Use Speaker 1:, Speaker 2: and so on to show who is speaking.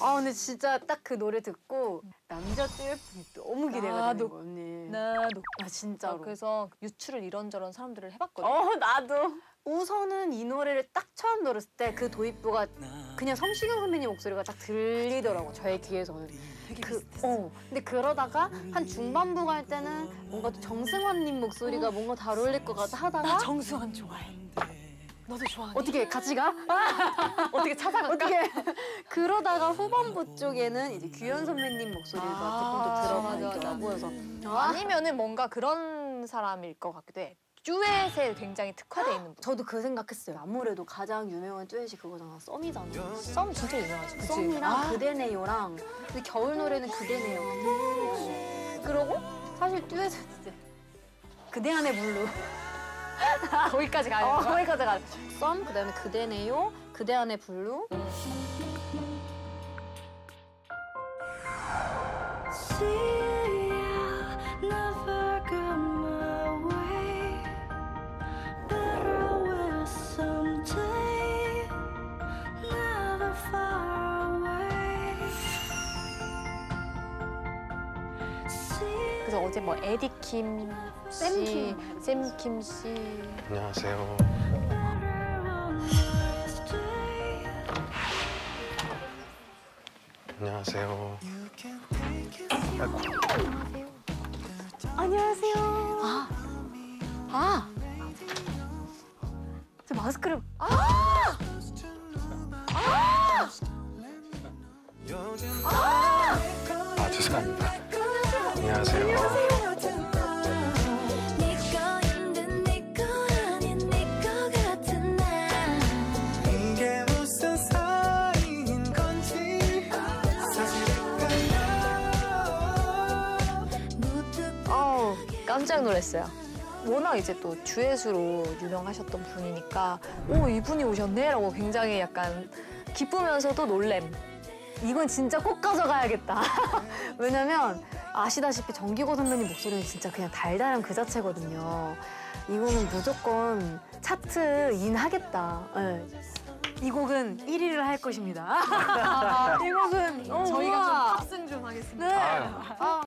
Speaker 1: 아 근데 진짜 딱 그 노래 듣고 남자 듀엣분이 너무 기대가
Speaker 2: 나도.
Speaker 1: 되는 거 언니.
Speaker 2: 나도.
Speaker 1: 아 진짜로.
Speaker 2: 그래서 유추를 이런저런 사람들을 해봤거든.
Speaker 1: 어 나도. 우선은 이 노래를 딱 처음 들었을 때 그 도입부가 그냥 성시경 선배님 목소리가 딱 들리더라고 저의 귀에서는. 그, 어. 근데 그러다가 한 중반부 갈 때는 뭔가 정승환님 목소리가 뭔가 잘 어울릴 것 같아 하다가
Speaker 2: 나 정수환 좋아해. 너도 좋아하니?
Speaker 1: 어떻게 같이 가?
Speaker 2: 어떻게 찾아갈까?
Speaker 1: 어떻게 그러다가 후반부 쪽에는 이제 규현 선배님 목소리가
Speaker 2: 아,
Speaker 1: 조금 더
Speaker 2: 맞아,
Speaker 1: 들어가더라고 그래서
Speaker 2: 아니면은 뭔가 그런 사람일 것 같기도 해. 듀엣에 굉장히 특화돼 있는 분.
Speaker 1: 저도 그 생각했어요. 아무래도 가장 유명한 듀엣이 그거잖아. 썸이잖아.
Speaker 2: 썸 진짜 유명하지. 그치?
Speaker 1: 썸이랑
Speaker 2: 아,
Speaker 1: 그대네요랑 근데 겨울 노래는 그대네요. 그러고 사실 듀엣은 이제 그대 안의 블루.
Speaker 2: 거기까지 가야
Speaker 1: 어,
Speaker 2: 거야?
Speaker 1: 거기까지 가. 썸 그다음에 그대네요. 그대 안의 블루.
Speaker 2: 그래서 어제 뭐 에디 킴 씨,
Speaker 1: 샘킴.
Speaker 2: 샘킴 씨.
Speaker 3: 안녕하세요. 안녕하세요.
Speaker 1: 안녕하세요. 아, 아, 저 마스크를
Speaker 3: 아 죄송합니다. 안녕하세요.
Speaker 2: 어우, 깜짝 놀랐어요. 워낙 이제 또 듀엣으로 유명하셨던 분이니까 오 이분이 오셨네라고 굉장히 약간 기쁘면서도 놀램.
Speaker 1: 이건 진짜 꼭 가져가야겠다. 왜냐면 아시다시피 정기고 선배님 목소리는 진짜 그냥 달달한 그 자체거든요. 이거는 무조건 차트 인 하겠다. 예. 이 곡은 1위를 할 것입니다. 이 곡은 어,
Speaker 2: 저희가. 좀 탑승 좀 하겠습니다.
Speaker 1: 네. 아,